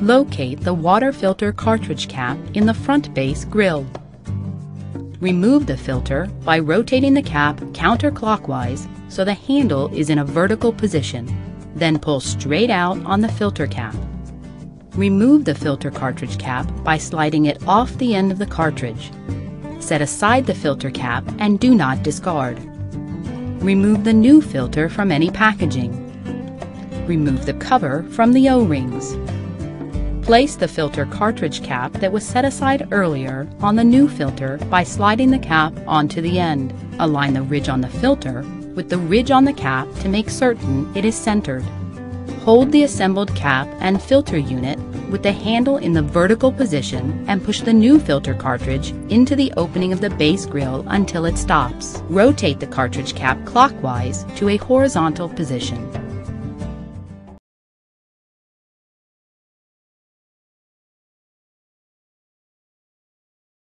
Locate the water filter cartridge cap in the front base grill. Remove the filter by rotating the cap counterclockwise so the handle is in a vertical position. Then pull straight out on the filter cap. Remove the filter cartridge cap by sliding it off the end of the cartridge. Set aside the filter cap and do not discard. Remove the new filter from any packaging. Remove the cover from the O-rings. Place the filter cartridge cap that was set aside earlier on the new filter by sliding the cap onto the end. Align the ridge on the filter with the ridge on the cap to make certain it is centered. Hold the assembled cap and filter unit with the handle in the vertical position and push the new filter cartridge into the opening of the base grill until it stops. Rotate the cartridge cap clockwise to a horizontal position.